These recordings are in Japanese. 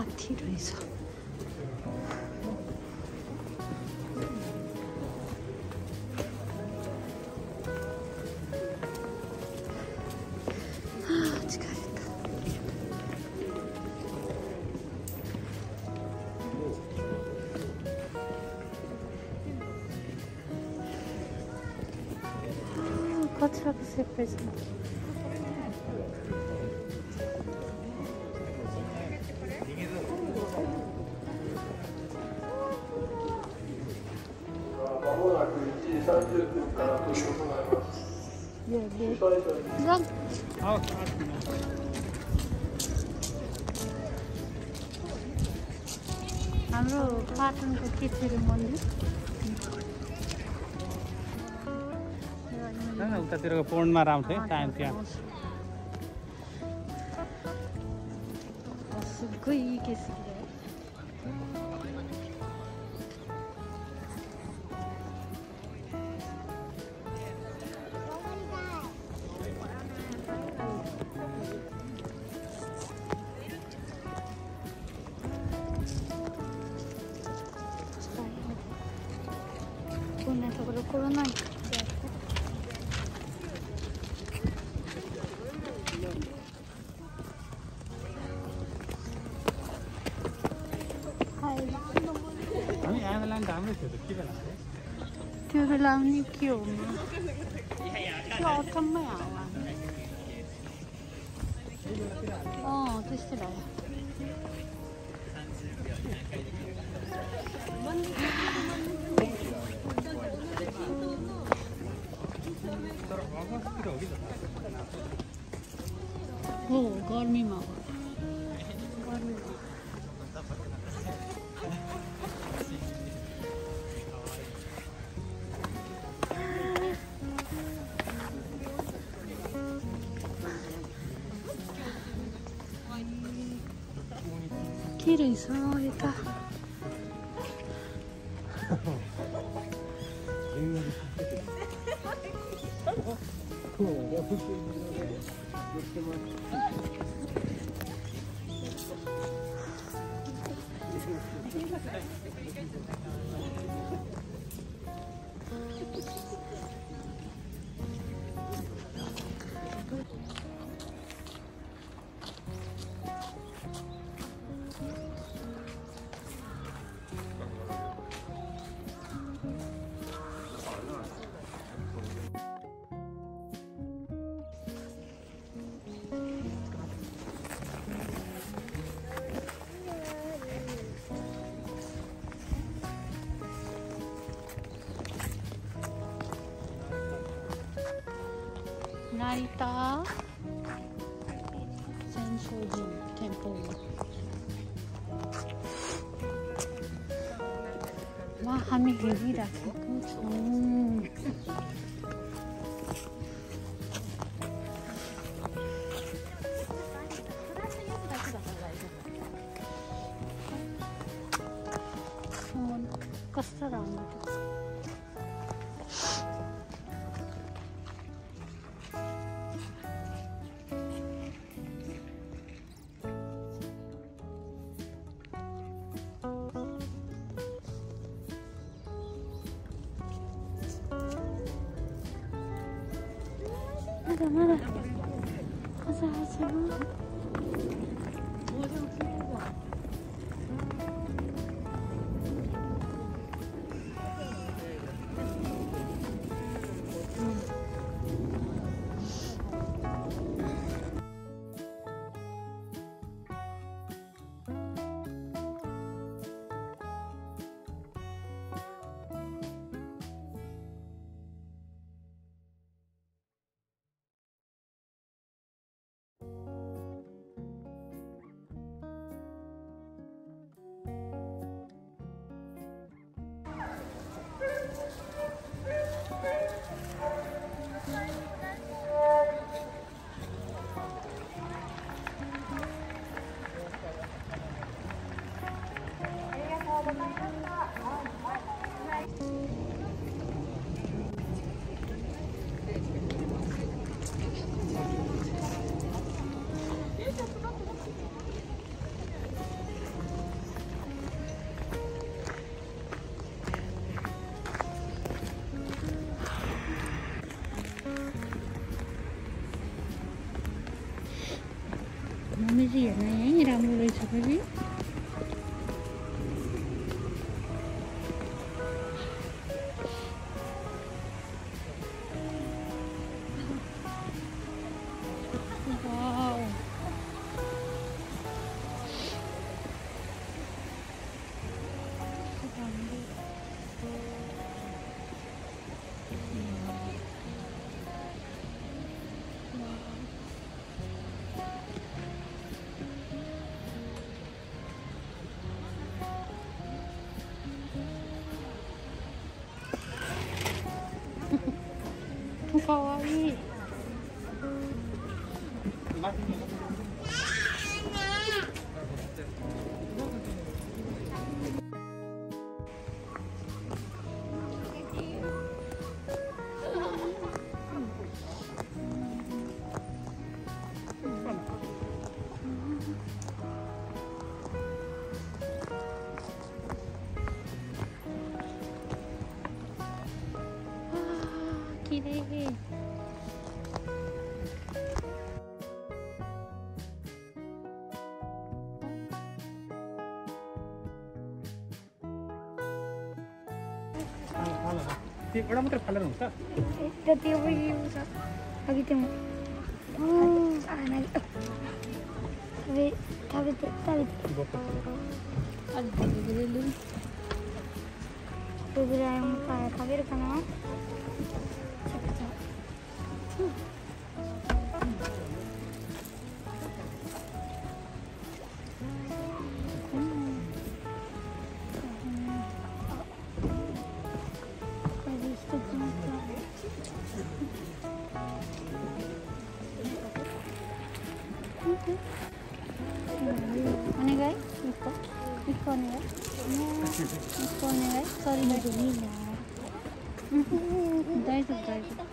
파마 티로 해서 아 지가겠다 아, quatro serpentes aqui. हाम्रो पाटनको केचेरी मन्दिर। उतातिरको पोन्डमा राम्रो थियो टाइम त्यहाँ सुकै केसी। こんなところコロナにかけてやってはい हामी आमा लानु त हाम्रै थियो त के बेला त्यो बेला पनि के हो त्यो अचम्मै हावा अँ त्यस्तै भयो तर अगस्ततिर हो कि त हो गर्मीमा してます。यता 成田戦勝寺店舗わハミヘビだ。うだまだ。風始まる。かわいい。いいいで、俺もら。っさ。あげても。あ、な。食べ、食べて、食べて。食べれる。パイ食べるかな？一個お願い一個お願いそれだけいいな大丈夫大丈夫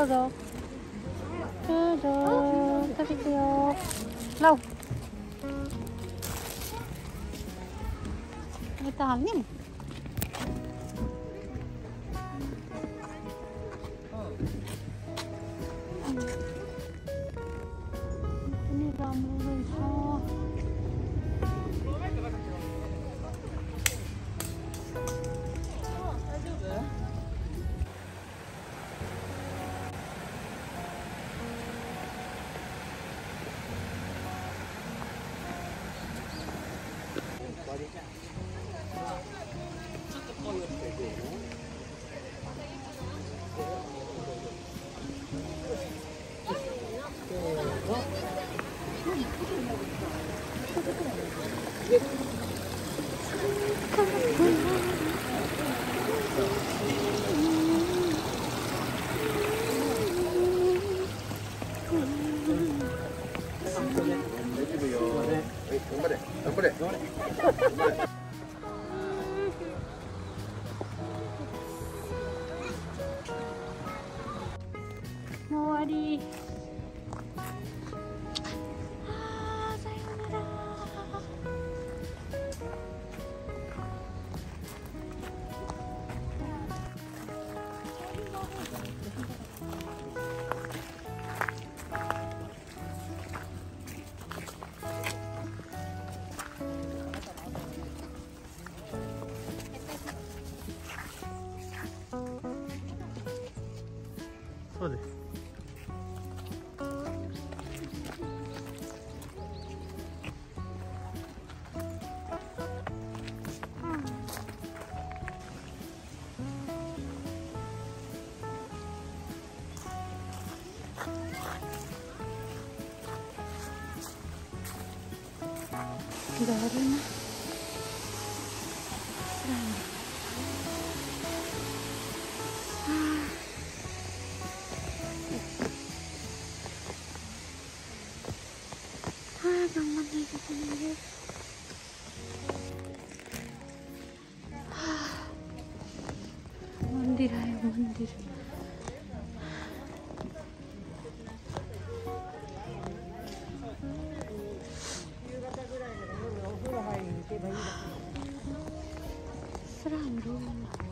떨어져 떨어져 터질게요. 나우 일단 님. ちょっとこう寄ってくれ 너를 사랑해. 아. 아, 낭만들도 보는 게. 아. 뭔디라요, 뭔디라. 这很多。